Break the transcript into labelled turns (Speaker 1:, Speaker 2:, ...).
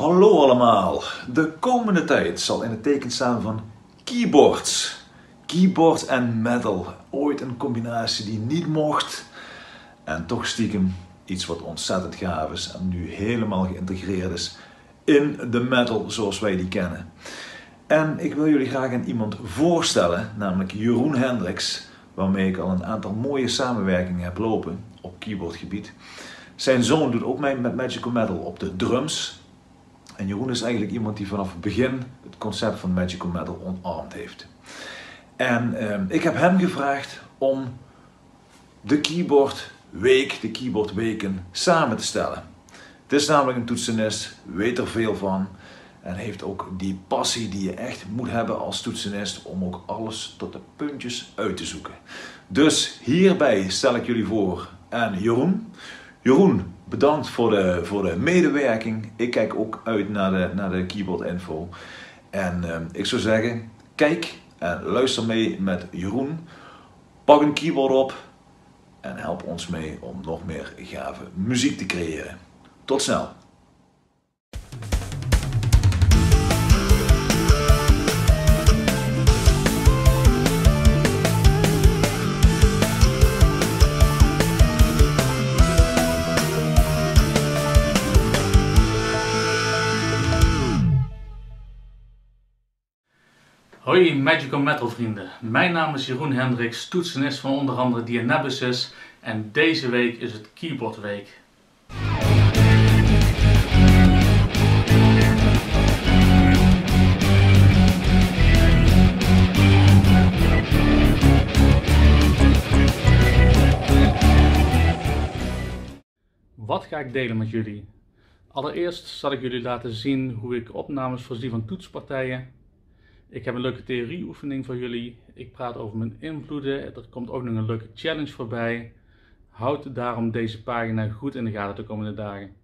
Speaker 1: Hallo allemaal. De komende tijd zal in het teken staan van keyboards. Keyboard en metal. Ooit een combinatie die niet mocht. En toch stiekem iets wat ontzettend gaaf is en nu helemaal geïntegreerd is in de metal zoals wij die kennen. En ik wil jullie graag aan iemand voorstellen, namelijk Jeroen Hendricks, waarmee ik al een aantal mooie samenwerkingen heb lopen op keyboardgebied. Zijn zoon doet ook mee met Magical Metal op de drums. En Jeroen is eigenlijk iemand die vanaf het begin het concept van Magical Metal omarmd heeft. En eh, ik heb hem gevraagd om de keyboard week, de keyboard weken samen te stellen. Het is namelijk een toetsenist, weet er veel van en heeft ook die passie die je echt moet hebben als toetsenist om ook alles tot de puntjes uit te zoeken. Dus hierbij stel ik jullie voor aan Jeroen. Jeroen, bedankt voor de, voor de medewerking. Ik kijk ook uit naar de, naar de keyboard info. En uh, ik zou zeggen, kijk en luister mee met Jeroen. Pak een keyboard op en help ons mee om nog meer gave muziek te creëren. Tot snel!
Speaker 2: Hoi Magical Metal vrienden, mijn naam is Jeroen Hendricks, toetsenist van onder andere Dianabuses en deze week is het Keyboard Week. Wat ga ik delen met jullie? Allereerst zal ik jullie laten zien hoe ik opnames voorzie van toetspartijen ik heb een leuke theorieoefening voor jullie. Ik praat over mijn invloeden. Er komt ook nog een leuke challenge voorbij. Houd daarom deze pagina goed in de gaten de komende dagen.